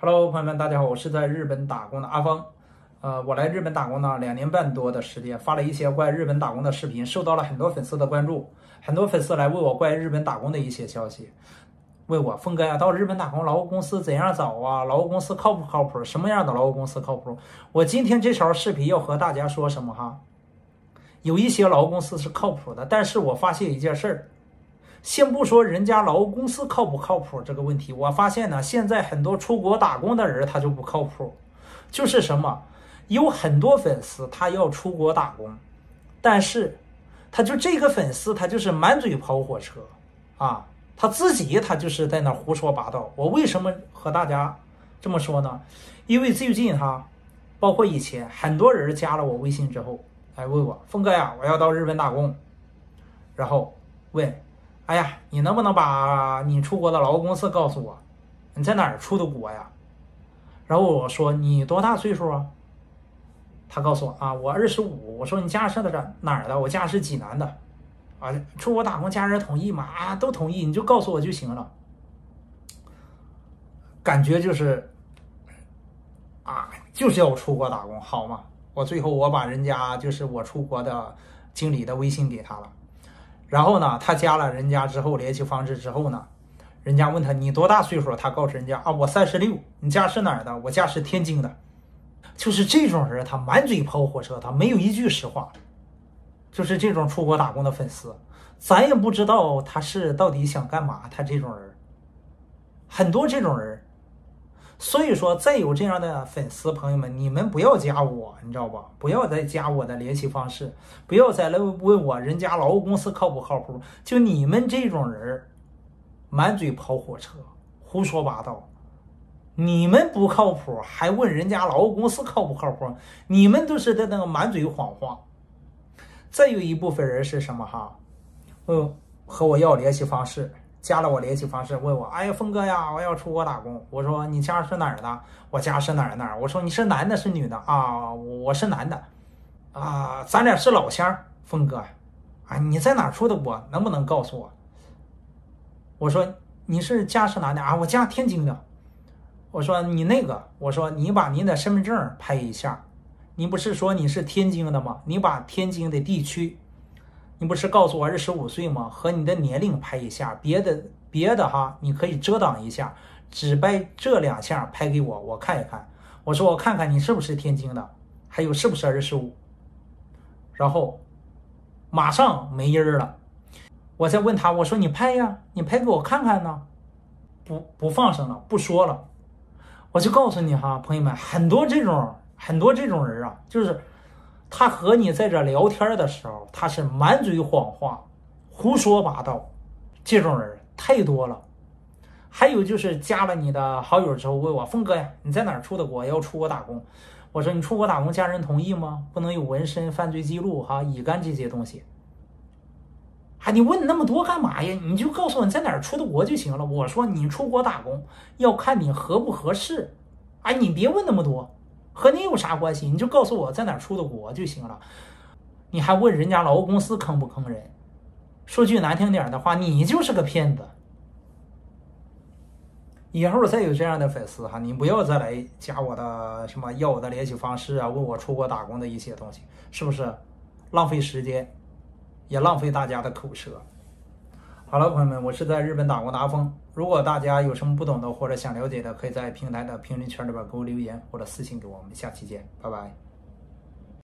Hello，朋友们，大家好，我是在日本打工的阿峰。呃，我来日本打工呢两年半多的时间，发了一些关于日本打工的视频，受到了很多粉丝的关注。很多粉丝来问我关于日本打工的一些消息，问我峰哥呀，到日本打工劳务公司怎样找啊？劳务公司靠不靠谱？什么样的劳务公司靠谱？我今天这条视频要和大家说什么哈？有一些劳务公司是靠谱的，但是我发现一件事儿。先不说人家劳务公司靠不靠谱这个问题，我发现呢，现在很多出国打工的人他就不靠谱，就是什么，有很多粉丝他要出国打工，但是他就这个粉丝他就是满嘴跑火车啊，他自己他就是在那胡说八道。我为什么和大家这么说呢？因为最近哈，包括以前很多人加了我微信之后，来问我峰哥呀，我要到日本打工，然后问。哎呀，你能不能把你出国的劳务公司告诉我？你在哪儿出的国呀？然后我说你多大岁数啊？他告诉我啊，我二十五。我说你家是哪哪儿的？我家是济南的。啊，出国打工家人同意吗？啊，都同意，你就告诉我就行了。感觉就是，啊，就是要出国打工，好吗？我最后我把人家就是我出国的经理的微信给他了。然后呢，他加了人家之后联系方式之后呢，人家问他你多大岁数？他告诉人家啊，我三十六。你家是哪儿的？我家是天津的。就是这种人，他满嘴跑火车，他没有一句实话。就是这种出国打工的粉丝，咱也不知道他是到底想干嘛。他这种人，很多这种人。所以说，再有这样的粉丝朋友们，你们不要加我，你知道吧？不要再加我的联系方式，不要再来问我人家劳务公司靠不靠谱。就你们这种人，满嘴跑火车，胡说八道，你们不靠谱，还问人家劳务公司靠不靠谱？你们都是在那个满嘴谎话。再有一部分人是什么哈？嗯，和我要联系方式。加了我联系方式，问我，哎呀，峰哥呀，我要出国打工。我说你家是哪儿的？我家是哪儿哪儿。我说你是男的，是女的啊？我是男的，啊，咱俩是老乡，峰哥，啊，你在哪儿出的国？能不能告诉我？我说你是家是哪的啊？我家天津的。我说你那个，我说你把您的身份证拍一下，你不是说你是天津的吗？你把天津的地区。你不是告诉我二十五岁吗？和你的年龄拍一下，别的别的哈，你可以遮挡一下，只拍这两项拍给我，我看一看。我说我看看你是不是天津的，还有是不是二十五。然后马上没音儿了。我再问他，我说你拍呀，你拍给我看看呢？不不放声了，不说了。我就告诉你哈，朋友们，很多这种很多这种人啊，就是。他和你在这聊天的时候，他是满嘴谎话，胡说八道，这种人太多了。还有就是加了你的好友之后问我，峰哥呀，你在哪儿出的国？要出国打工？我说你出国打工，家人同意吗？不能有纹身、犯罪记录、哈乙肝这些东西。啊你问那么多干嘛呀？你就告诉我你在哪儿出的国就行了。我说你出国打工要看你合不合适，哎，你别问那么多。和你有啥关系？你就告诉我在哪出的国就行了。你还问人家劳务公司坑不坑人？说句难听点的话，你就是个骗子。以后再有这样的粉丝哈，你不要再来加我的什么要我的联系方式啊，问我出国打工的一些东西，是不是浪费时间，也浪费大家的口舌？好了，朋友们，我是在日本打工的阿峰。如果大家有什么不懂的或者想了解的，可以在平台的评论圈里边给我留言或者私信给我。我们下期见，拜拜。